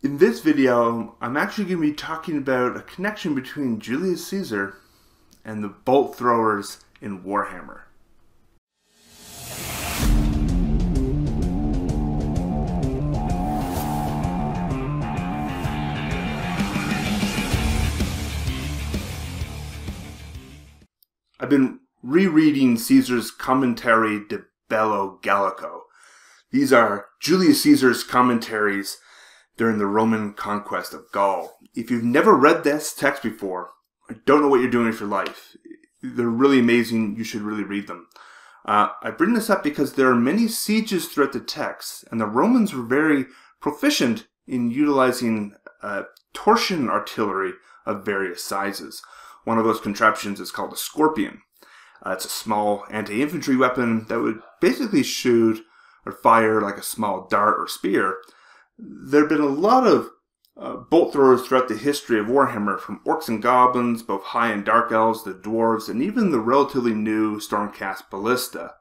In this video, I'm actually going to be talking about a connection between Julius Caesar and the bolt throwers in Warhammer. I've been rereading Caesar's commentary De Bello Gallico. These are Julius Caesar's commentaries during the Roman conquest of Gaul. If you've never read this text before, I don't know what you're doing with your life. They're really amazing. You should really read them. Uh, I bring this up because there are many sieges throughout the text, and the Romans were very proficient in utilizing uh, torsion artillery of various sizes. One of those contraptions is called a scorpion. Uh, it's a small anti-infantry weapon that would basically shoot or fire like a small dart or spear. There have been a lot of uh, bolt throwers throughout the history of Warhammer, from orcs and goblins, both high and dark elves, the dwarves, and even the relatively new Stormcast Ballista.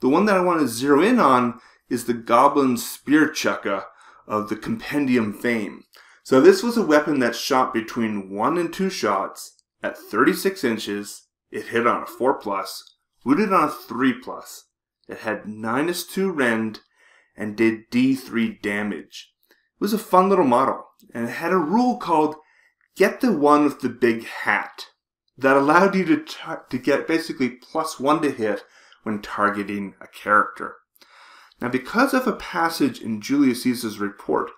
The one that I want to zero in on is the Goblin Spear Chukka of the Compendium fame. So this was a weapon that shot between one and two shots at 36 inches. It hit on a 4 plus, wounded on a 3 plus. It had minus 2 rend and did D3 damage. Was a fun little model, and it had a rule called get the one with the big hat that allowed you to, to get basically plus 1 to hit when targeting a character. Now, because of a passage in Julius Caesar's report,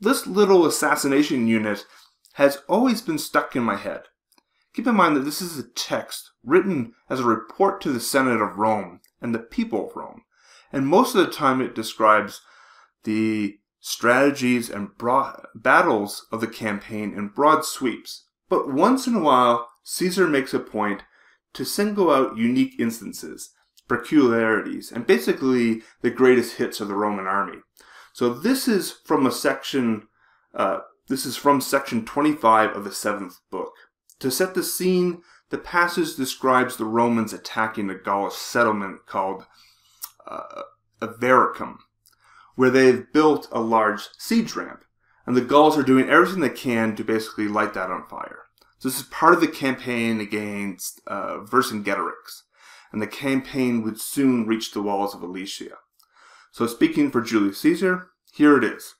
this little assassination unit has always been stuck in my head. Keep in mind that this is a text written as a report to the Senate of Rome and the people of Rome. And most of the time it describes the strategies and battles of the campaign in broad sweeps. But once in a while, Caesar makes a point to single out unique instances, peculiarities, and basically the greatest hits of the Roman army. So this is from a section, uh, this is from section 25 of the seventh book. To set the scene, the passage describes the Romans attacking a Gaulish settlement called uh, Avaricum, where they've built a large siege ramp, and the Gauls are doing everything they can to basically light that on fire. So this is part of the campaign against uh, Vercingetorix, and the campaign would soon reach the walls of Alesia. So speaking for Julius Caesar, here it is.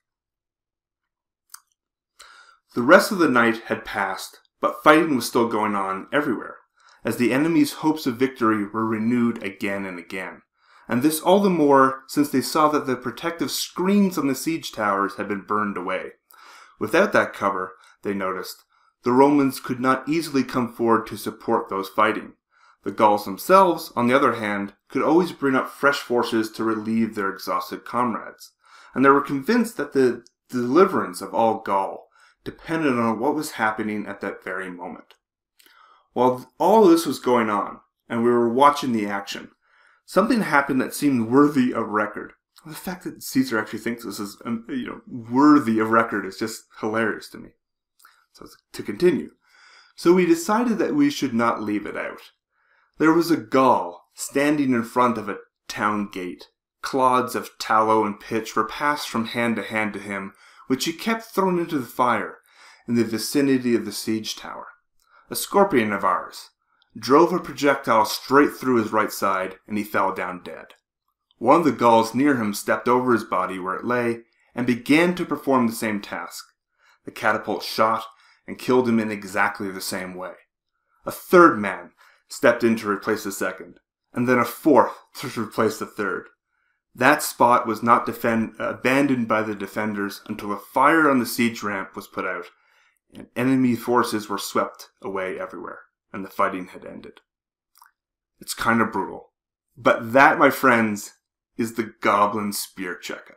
The rest of the night had passed, but fighting was still going on everywhere, as the enemy's hopes of victory were renewed again and again. And this all the more since they saw that the protective screens on the siege towers had been burned away. Without that cover, they noticed, the Romans could not easily come forward to support those fighting. The Gauls themselves, on the other hand, could always bring up fresh forces to relieve their exhausted comrades, and they were convinced that the deliverance of all Gaul depended on what was happening at that very moment. While all this was going on, and we were watching the action, something happened that seemed worthy of record. The fact that Caesar actually thinks this is, um, you know, worthy of record is just hilarious to me. So to continue, so we decided that we should not leave it out. There was a Gaul standing in front of a town gate. Clods of tallow and pitch were passed from hand to hand to him which he kept thrown into the fire in the vicinity of the siege tower. A scorpion of ours drove a projectile straight through his right side, and he fell down dead. One of the Gauls near him stepped over his body where it lay and began to perform the same task. The catapult shot and killed him in exactly the same way. A third man stepped in to replace the second, and then a fourth to replace the third. That spot was not defend, abandoned by the defenders until the fire on the siege ramp was put out, and enemy forces were swept away everywhere, and the fighting had ended. It's kind of brutal. But that, my friends, is the Goblin Spear Chukka.